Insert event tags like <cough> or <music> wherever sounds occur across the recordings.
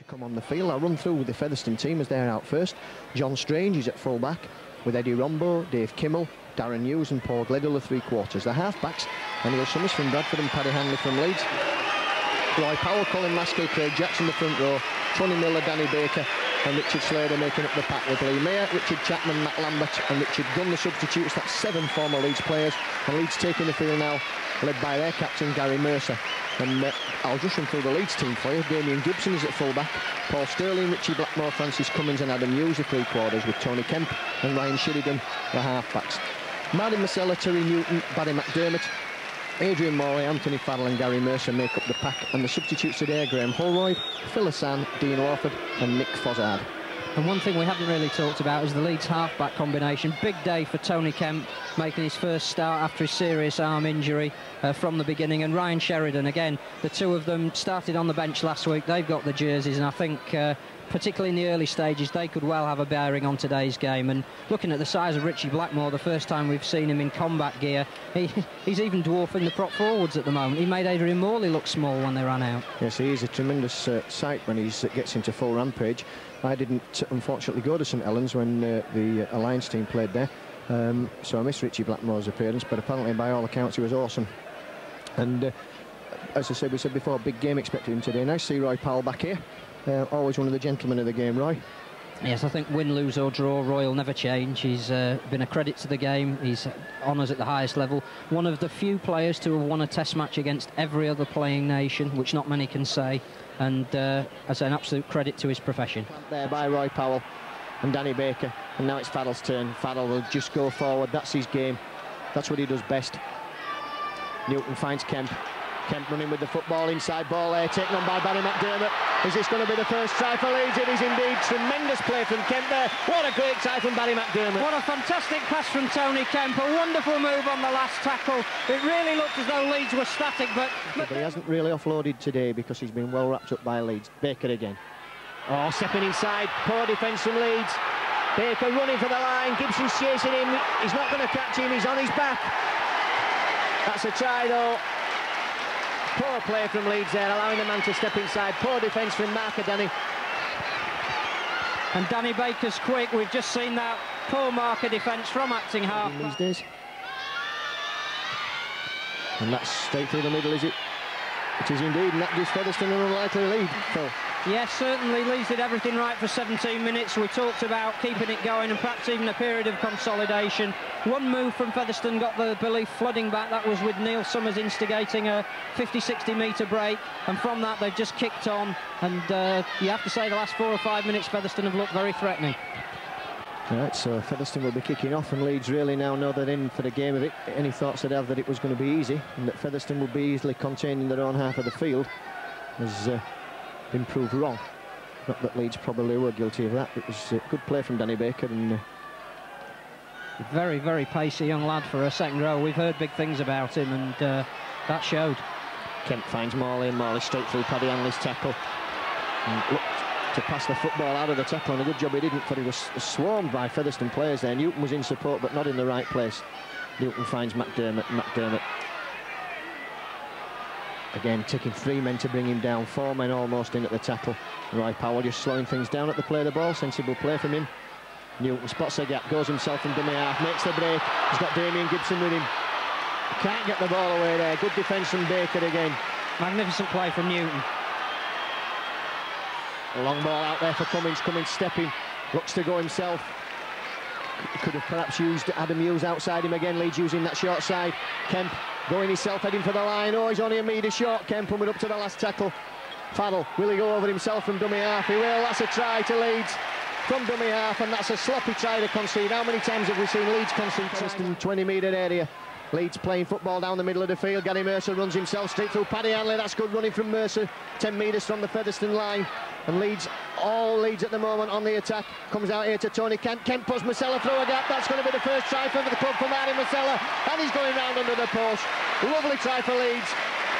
to come on the field. I'll run through with the Featherstone team as they're out first. John Strange is at full back with Eddie Rombo, Dave Kimmel, Darren Hughes and Paul Gledhill the three quarters. The half-backs, Neil Summers from Bradford and Paddy Hanley from Leeds. Roy Powell, Colin Maskill, Craig Jackson the front row, Tony Miller, Danny Baker and Richard Slater making up the pack with Lee Mayer, Richard Chapman, Matt Lambert and Richard Gunn the substitutes. That's seven former Leeds players and Leeds taking the field now led by their captain Gary Mercer. And uh, I'll just run through the Leeds team for you. Damien Gibson is at full-back. Paul Sterling, Richie Blackmore, Francis Cummins and Adam Hughes, the three quarters, with Tony Kemp and Ryan Sheridan, the halfbacks. Martin Masella, Terry Newton, Barrie McDermott, Adrian Morley, Anthony Farrell and Gary Mercer make up the pack and the substitutes today are Graham Holroyd, Hassan, Dean Lawford and Nick Fozzard. And one thing we haven't really talked about is the Leeds half-back combination. Big day for Tony Kemp, making his first start after his serious arm injury uh, from the beginning. And Ryan Sheridan, again, the two of them started on the bench last week. They've got the jerseys, and I think, uh, particularly in the early stages, they could well have a bearing on today's game. And looking at the size of Richie Blackmore, the first time we've seen him in combat gear, he, <laughs> he's even dwarfing the prop forwards at the moment. He made Adrian Morley look small when they ran out. Yes, he is a tremendous uh, sight when he uh, gets into full rampage. I didn't, unfortunately, go to St Helens when uh, the Alliance team played there. Um, so I missed Richie Blackmore's appearance, but apparently, by all accounts, he was awesome. And uh, as I said, we said before, big game expected him today. Nice to see Roy Powell back here. Uh, always one of the gentlemen of the game, Roy. Yes, I think win, lose or draw, Roy will never change. He's uh, been a credit to the game. He's honours at the highest level. One of the few players to have won a test match against every other playing nation, which not many can say. And uh, as an absolute credit to his profession. There by Roy Powell and Danny Baker. And now it's Farrell's turn. Farrell will just go forward. That's his game. That's what he does best. Newton finds Kemp. Kemp running with the football inside ball there, taken on by Barrie McDermott. Is this going to be the first try for Leeds? It is indeed. Tremendous play from Kemp there. What a great try from Barrie McDermott. What a fantastic pass from Tony Kemp. A wonderful move on the last tackle. It really looked as though Leeds were static, but... But he hasn't really offloaded today because he's been well wrapped up by Leeds. Baker again. Oh, stepping inside. Poor defence from Leeds. Baker running for the line. Gibson's chasing him. He's not going to catch him. He's on his back. That's a try, though. Poor play from Leeds there, allowing the man to step inside. Poor defence from Marker Danny. And Danny Baker's quick. We've just seen that poor marker defence from acting half. These days. And that's straight through the middle, is it? It is indeed, and that gives Featherstone an unlikely lead, Phil. Yes, certainly Leeds did everything right for 17 minutes. We talked about keeping it going and perhaps even a period of consolidation. One move from Featherstone got the belief flooding back. That was with Neil Summers instigating a 50-60 metre break. And from that, they've just kicked on. And uh, you have to say the last four or five minutes, Featherstone have looked very threatening. Right, so Featherstone will be kicking off and Leeds really now know they're in for the game of it. Any thoughts they'd have that it was going to be easy and that Featherstone would be easily contained in their own half of the field has uh, been proved wrong. Not that Leeds probably were guilty of that. It was a good play from Danny Baker and... Uh, very, very pacey young lad for a second row. We've heard big things about him and uh, that showed. Kemp finds Morley and Morley straight through Paddy Hanley's tackle. And looked to pass the football out of the tackle and a good job he didn't for he was swarmed by Featherstone players there. Newton was in support but not in the right place. Newton finds McDermott. McDermott Again, taking three men to bring him down, four men almost in at the tackle. Roy Powell just slowing things down at the play of the ball, sensible play from him. Newton spots the gap, goes himself from dummy half, makes the break. He's got Damien Gibson with him. Can't get the ball away there. Good defence from Baker again. Magnificent play from Newton. A long ball out there for Cummins. Cummins stepping, looks to go himself. Could have perhaps used Adam Hughes outside him again. Leeds using that short side. Kemp going himself, heading for the line. Oh, he's only a metre short. Kemp coming up to the last tackle. Farrell, will he go over himself from dummy half? He will. That's a try to Leeds from dummy half, and that's a sloppy try to concede. How many times have we seen Leeds concede? Just in 20 metre area. Leeds playing football down the middle of the field. Gary Mercer runs himself straight through Paddy Hanley. That's good running from Mercer. 10 metres from the Featherstone line. And Leeds, all Leeds at the moment on the attack. Comes out here to Tony Kemp. Kemp puts Masella through a gap. That's going to be the first try for the club for Martin Masella. And he's going round under the post. Lovely try for Leeds.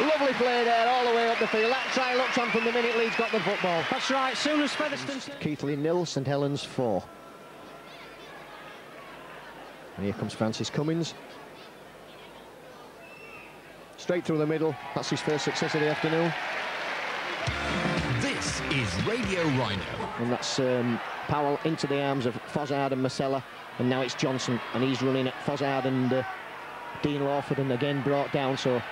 Lovely play there all the way up the field. That try looks on from the minute Leeds got the football. That's right. Soon as Featherstone... Keighley nil, St Helens four. And here comes Francis Cummins. Straight through the middle. That's his first success of the afternoon. This is Radio Rhino. And that's um, Powell into the arms of Fozzard and Masella. And now it's Johnson, and he's running at Fozzard and uh, Dean Lawford, and again brought down. So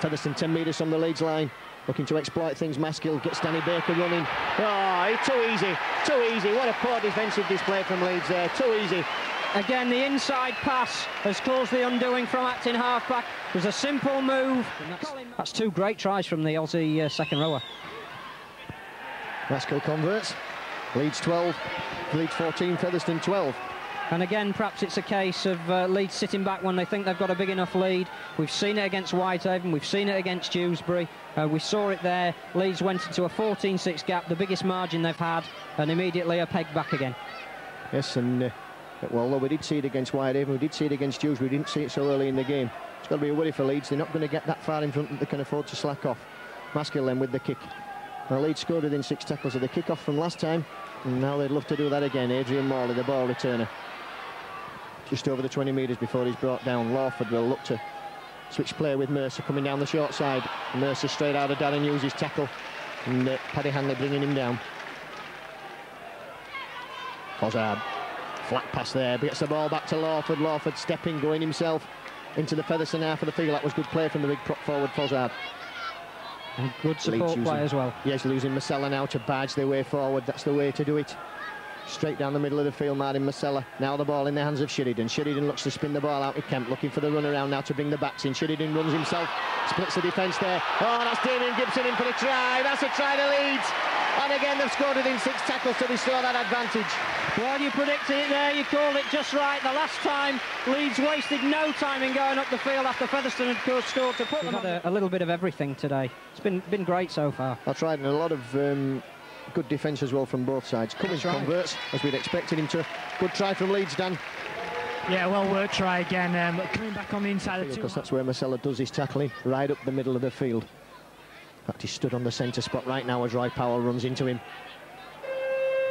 Featherstone 10 metres from the Leeds line. Looking to exploit things. Maskill gets Danny Baker running. Oh, too easy, too easy. What a poor defensive display from Leeds there. Too easy. Again, the inside pass has caused the undoing from acting halfback. It was a simple move. That's, that's, two great tries from the Aussie uh, second rower. Maskill converts. Leeds 12, Leeds 14, Featherstone 12. And again, perhaps it's a case of uh, Leeds sitting back when they think they've got a big enough lead. We've seen it against Whitehaven, we've seen it against Dewsbury. Uh, we saw it there. Leeds went into a 14-6 gap, the biggest margin they've had, and immediately a peg back again. Yes, and uh, well, although we did see it against Whitehaven, we did see it against Dewsbury, we didn't see it so early in the game. It's got to be a worry for Leeds. They're not going to get that far in front that they can afford to slack off. Maskill then with the kick. Well, Leeds scored within six tackles of the kick-off from last time, and now they'd love to do that again. Adrian Morley, the ball returner just over the 20 metres before he's brought down. Lawford will look to switch play with Mercer coming down the short side. Mercer straight out of Darren Hughes' tackle and uh, Paddy Hanley bringing him down. Fozzard, flat pass there, gets the ball back to Lawford. Lawford stepping, going himself into the Featherstone half of the field. That was good play from the big prop forward Fozzard. And good support play as well. Yes, losing Masella now to Badge their way forward. That's the way to do it. Straight down the middle of the field, Martin Masella. Now the ball in the hands of Sheridan. Sheridan looks to spin the ball out to Kemp, looking for the run around now to bring the backs in. Sheridan runs himself, splits the defence there. Oh, that's Damien Gibson in for the try. That's a try to Leeds. And again, they've scored within six tackles to restore that advantage. Well, you predicted it there. You called it just right. The last time, Leeds wasted no time in going up the field after Featherstone had scored to put We've them had a, a, little bit of everything today. It's been been great so far. That's right, and a lot of um, good defence as well from both sides. Cummins right. converts, as we'd expected him to. Good try from Leeds, Dan. Yeah, well worked try again. Um, coming back on the inside of Because that's where Masella does his tackling, right up the middle of the field. Fact, he stood on the centre spot right now as Roy Powell runs into him.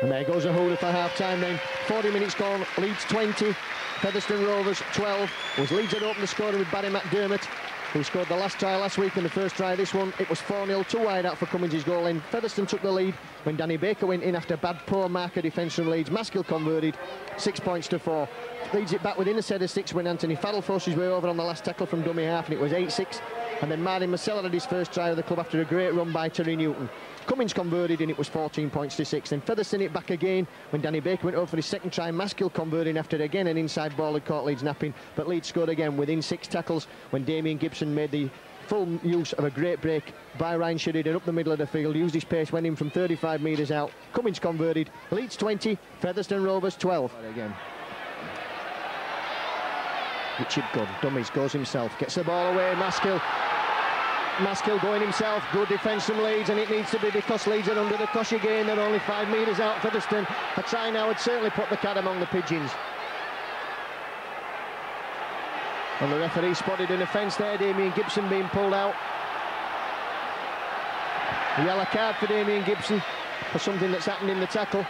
And there goes a holder for half-time then. 40 minutes gone, Leeds 20, Featherstone Rovers 12. Was Leeds had opened the scoring with Barrie McDermott who scored the last try last week and the first try this one. It was 4-0, too wide out for Cummins' goal in. Featherstone took the lead when Danny Baker went in after bad, poor marker defence from Leeds. Maskill converted, six points to four. Leads it back within a set of six when Anthony Farrell forced his way over on the last tackle from dummy half and it was 8-6. And then Martin Masella had his first try of the club after a great run by Terry Newton. Cummins converted and it was 14 points to 6. Then Featherstone it back again when Danny Baker went over for his second try. Maskill converting after again an inside ball had caught Leeds napping. But Leeds scored again within six tackles when Damien Gibson made the full use of a great break by Ryan Sheridan up the middle of the field. Used his pace, went in from 35 metres out. Cummins converted. Leeds 20, Featherstone Rovers 12. Again. Richard Gunn, dummies, goes himself, gets the ball away, Maskill Maskill going himself, good defence from Leeds, and it needs to be because Leeds are under the cosh again. They're only five metres out for Featherstone. A try now would certainly put the cat among the pigeons. And the referee spotted an offence there, Damien Gibson being pulled out. A yellow card for Damien Gibson for something that's happened in the tackle.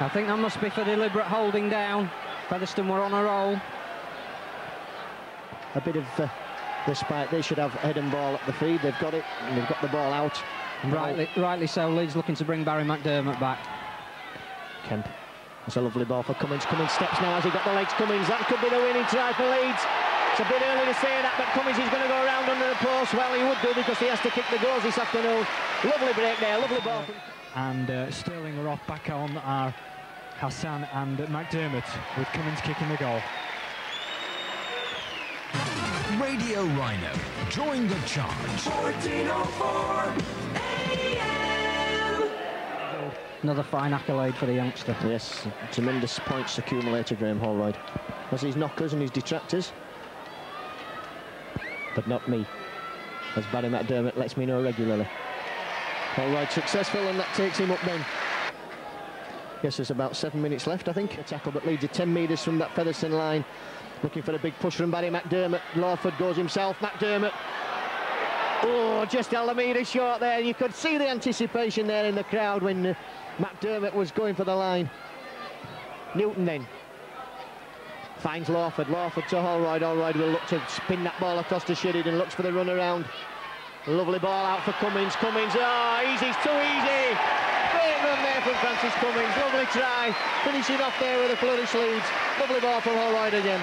I think that must be for deliberate holding down. Featherstone were on a roll. A bit of uh, despite they should have head and ball at the feed. They've got it, and they've got the ball out. Rightly, rightly so. Leeds looking to bring Barrie McDermott back. Kemp. That's a lovely ball for Cummins. Cummins steps now. Has he got the legs? Cummins. That could be the winning try for Leeds. It's a bit early to say that, but Cummins is going to go around under the post. Well, he would do because he has to kick the goals this afternoon. Lovely break there. Lovely ball. And uh, Sterling are off back on are Hassan and McDermott with Cummins kicking the goal. Radio Rhino. Join the charge. 1404 Another fine accolade for the youngster. Yes, tremendous points accumulated, Graham Holroyd. Has his knockers and his detractors, but not me, as Barrie McDermott lets me know regularly. Holroyd successful, and that takes him up then. Yes, there's about seven minutes left, I think. A tackle that leads you 10 metres from that Featherstone line. Looking for a big push from Barrie McDermott. Lawford goes himself. McDermott. Oh, just held a metre short there. You could see the anticipation there in the crowd when uh, McDermott was going for the line. Newton then finds Lawford. Lawford to Holroyd. Holroyd will look to spin that ball across to Sheridan. Looks for the run around. Lovely ball out for Cummins. Cummins, oh, easy, too easy. From Francis Cummins. Lovely try. Finishing off there with a flourish lead. Lovely ball from Holroyd again.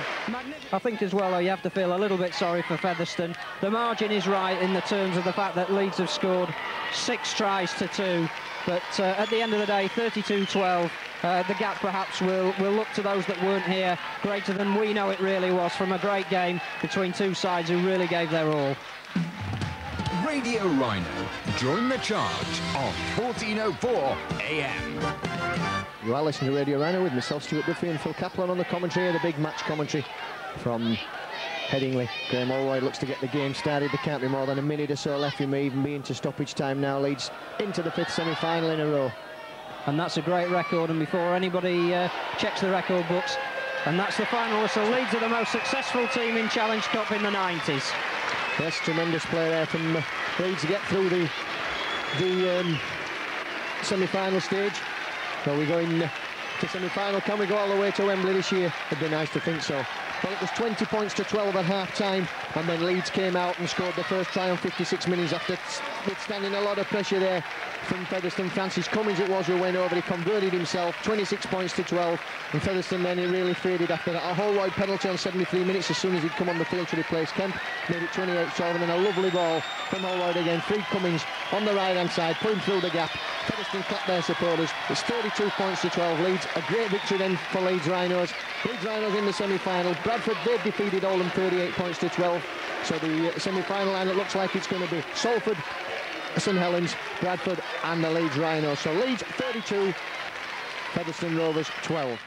I think as well, though, you have to feel a little bit sorry for Featherstone. The margin is right in the terms of the fact that Leeds have scored six tries to two. But uh, at the end of the day, 32-12, uh, the gap perhaps will, will look to those that weren't here greater than we know it really was from a great game between two sides who really gave their all. Radio Rhino. Join the charge on 1404 AM. You are listening to Radio Rhino with myself, Stuart Duffy, and Phil Kaplan on the commentary, of the big match commentary from Headingley. Graham Holroyd looks to get the game started. There can't be more than a minute or so left. We may even be into stoppage time now. Leads into the fifth semi-final in a row. And that's a great record. And before anybody uh, checks the record books, and that's the final whistle. Leeds are the most successful team in Challenge Cup in the 90s. Yes, tremendous play there from Leeds to get through the the um, semi-final stage. So we're going to semi-final. Can we go all the way to Wembley this year? It'd be nice to think so. Well, it was 20 points to 12 at half-time, and then Leeds came out and scored the first try on 56 minutes after withstanding a lot of pressure there from Featherstone. Francis Cummins it was who went over. He converted himself, 26 points to 12, and Featherstone then he really faded after that. A Holroyd penalty on 73 minutes as soon as he'd come on the field to replace Kemp, made it 28-12, and then a lovely ball from Holroyd again. Freed Cummins on the right-hand side, putting through the gap. Featherstone clapped their supporters. It's 32 points to 12 Leeds. A great victory then for Leeds Rhinos. Leeds Rhinos in the semi-final. Bradford, they've defeated Oldham 38 points to 12. So the uh, semi-final and it looks like it's going to be Salford, St Helens, Bradford and the Leeds Rhinos. So Leeds 32, Featherstone Rovers 12.